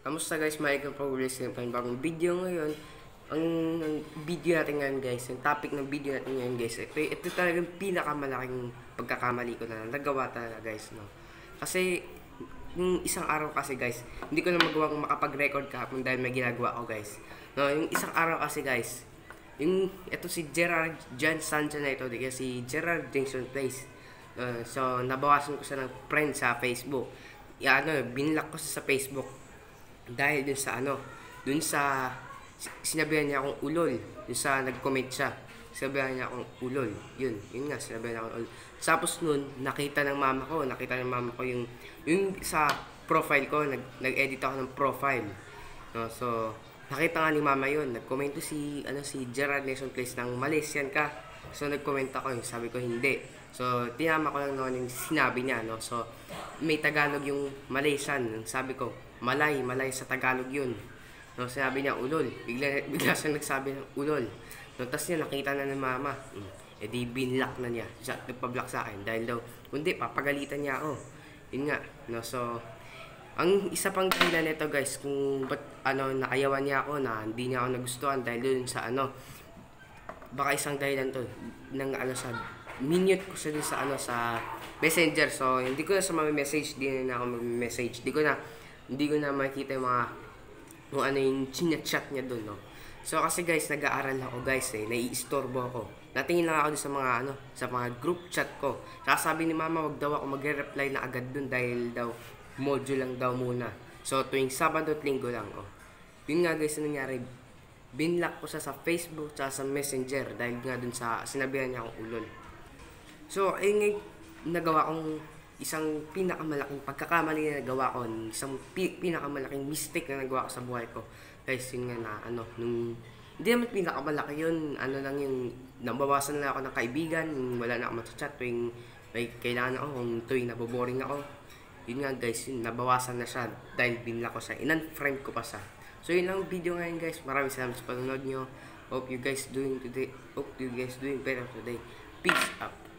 Kamusta guys, Michael Progress ng panibagong video ngayon. Ang, ang video natin ngayon guys, yung topic ng video natin ngayon guys, ito, ito talagang pinakamalaking pagkakamali ko na nagawa talaga guys, no. Kasi, yung isang araw kasi guys, hindi ko na magawang makapag-record kahapon dahil may ginagawa ko guys. No, yung isang araw kasi guys, yung ito si Gerard John Sanchez na ito, kaya si Gerard Jason Place. Uh, so, nabawasan ko siya ng friend sa Facebook. Ya, ano, binlock ko siya sa Facebook dahil dun sa ano, dun sa sinabihan niya akong ulol, dun sa nag-comment siya. Sinabihan niya akong ulol. Yun, yun nga, sinabihan niya akong ulol. Tapos nun, nakita ng mama ko, nakita ng mama ko yung, yung sa profile ko, nag, nag-edit ako ng profile. No, so, nakita nga ni mama yun. Nag-comment si, ano, si Gerard Nation Place ng Malaysian ka. So, nag-comment ako yun. Sabi ko, hindi. So, tinama ko lang noon yung sinabi niya, no. So, may Tagalog yung Malaysian. Sabi ko, Malay, Malay sa Tagalog yun. No, sinabi niya, ulol. Bigla, bigla siya nagsabi ng ulol. No, tapos niya, nakita na ng mama. Mm. E di, binlock na niya. Siya, nagpa-block sa akin. Dahil daw, kundi, papagalitan niya ako. Yun nga. No, so, ang isa pang dahilan nito guys, kung ba't ano, nakayawan niya ako na hindi niya ako nagustuhan dahil dun sa ano, baka isang dahilan to ng ano sa minute ko siya sa ano sa messenger. So hindi ko na sa mga message din na ako mag-message. Hindi ko na hindi ko na makita yung mga kung ano yung chinachat niya dun no? So kasi guys nag-aaral ako guys eh. Naiistorbo ako. Natingin lang ako sa mga ano sa mga group chat ko. Sasabi ni mama wag daw ako magre-reply na agad dun dahil daw module lang daw muna. So tuwing Sabado at Linggo lang oh. Yun nga guys ang nangyari binlock ko siya sa Facebook at sa Messenger dahil nga dun sa sinabihan niya akong ulol. So, nga yung nagawa kong isang pinakamalaking pagkakamali na nagawa ko, isang pi- pinakamalaking mistake na nagawa ko sa buhay ko. Guys, yun nga na, ano, nung, hindi naman pinakamalaki yun, ano lang yung, nabawasan na ako ng kaibigan, wala na ako matchat tuwing may kailangan ako, kung tuwing naboboring ako. Yun nga guys, yun, nabawasan na siya dahil binlock ko siya, in-unfriend ko pa siya. So yun lang video ngayon guys. Maraming salamat sa panonood nyo. Hope you guys doing today. Hope you guys doing better today. Peace out.